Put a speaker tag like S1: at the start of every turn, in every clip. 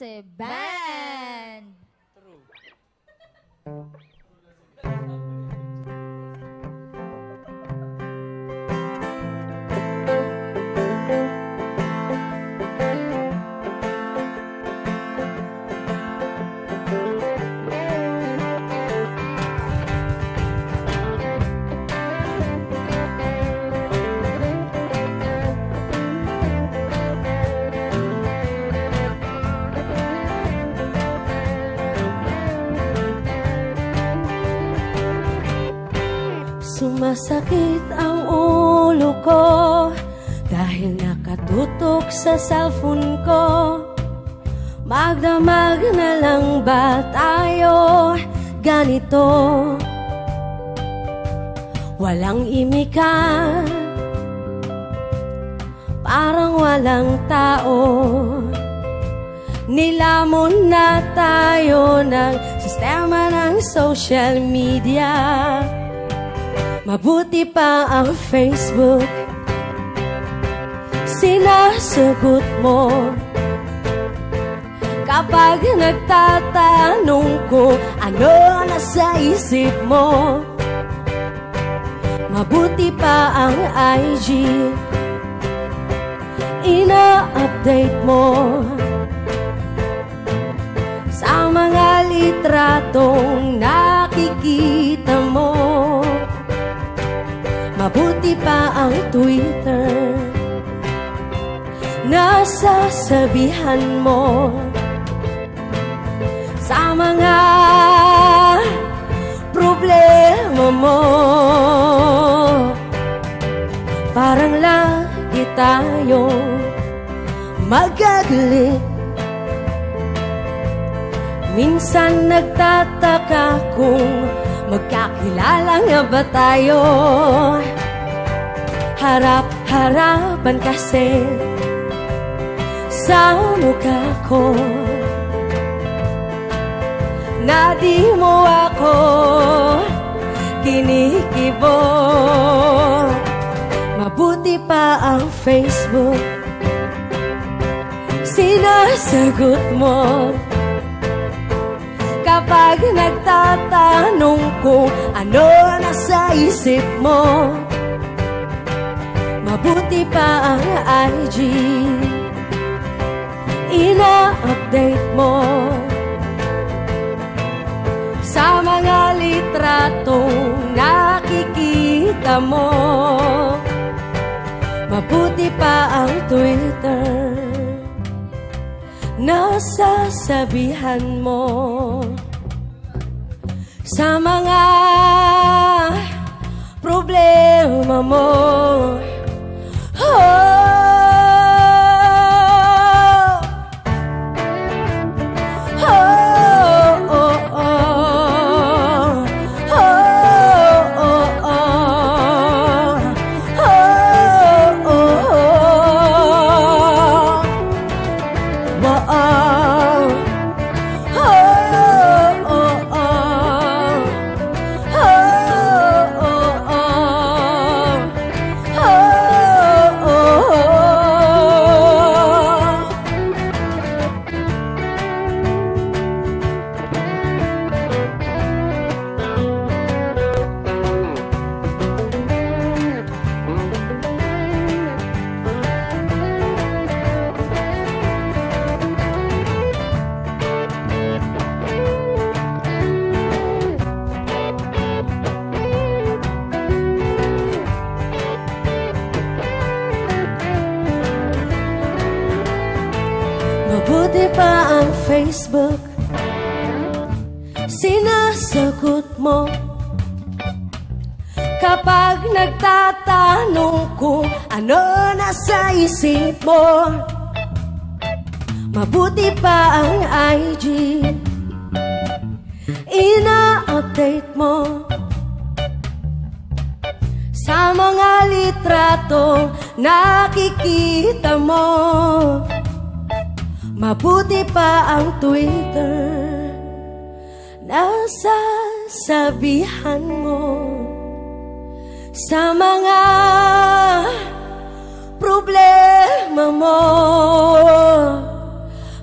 S1: Morse Band.
S2: Sumasakit ang ulo ko Dahil nakatutok sa cellphone ko. Magdamag na lang ba tayo? Ganito? Walang imika. Parang walang tao. Nilamon na tayo ng sistema ng social media Mabuti pa ang Facebook. Sinasagot mo. Kapag nagtatanong ko Ano nasa isip mo? Mabuti pa ang IG Ina-update mo. Sa mga litratong nakikita Mabuti pa ang Twitter? Nasasabihan mo Sa mga problema mo? Parang lagi tayong magagalit. Minsan nagtataka kung Magkakilala nga ba tayo? Harap-harapan kasi Sa mukha ko. Na di mo ako Kinikibo. Mabuti pa ang Facebook. Sinasagot mo. Kapag nagtatanong kung ano nasa isip mo Mabuti pa ang IG Ina-update mo Sa mga litratong nakikita mo. Mabuti pa ang Twitter Nasasabihan mo Sa mga pa ang Facebook? Sinasagot mo. Kapag nagtatanong kung ano nasa isip mo Mabuti pa ang IG Ina-update mo. Sa mga litrato nakikita mo Mabuti pa ang Twitter. Nasasabihan mo Sa mga problema mo.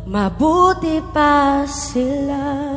S2: Mabuti pa sila